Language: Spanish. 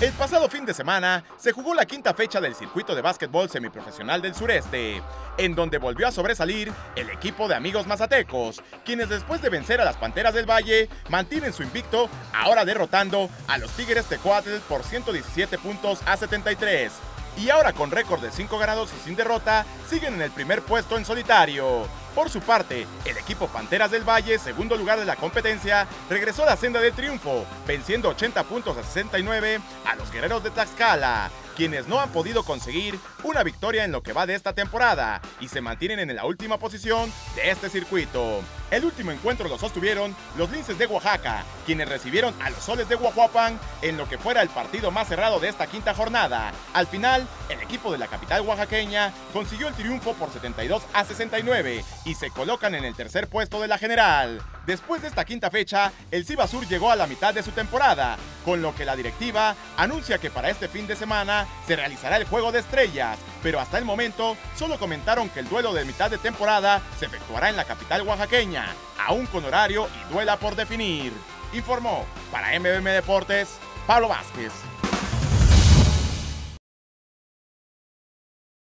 El pasado fin de semana se jugó la quinta fecha del circuito de básquetbol semiprofesional del sureste, en donde volvió a sobresalir el equipo de amigos mazatecos, quienes después de vencer a las Panteras del Valle mantienen su invicto, ahora derrotando a los Tigres Tecuatl por 117 puntos a 73. Y ahora con récord de 5 ganados y sin derrota, siguen en el primer puesto en solitario. Por su parte, el equipo Panteras del Valle, segundo lugar de la competencia, regresó a la senda del triunfo, venciendo 80 puntos a 69 a los guerreros de Tlaxcala, quienes no han podido conseguir una victoria en lo que va de esta temporada y se mantienen en la última posición de este circuito. El último encuentro lo sostuvieron los linces de Oaxaca, quienes recibieron a los soles de Oaxapan en lo que fuera el partido más cerrado de esta quinta jornada. Al final, el equipo de la capital oaxaqueña consiguió el triunfo por 72 a 69 y se colocan en el tercer puesto de la general. Después de esta quinta fecha, el Sur llegó a la mitad de su temporada, con lo que la directiva anuncia que para este fin de semana se realizará el juego de estrellas, pero hasta el momento solo comentaron que el duelo de mitad de temporada se efectuará en la capital oaxaqueña, aún con horario y duela por definir. Informó para MBM Deportes Pablo Vázquez.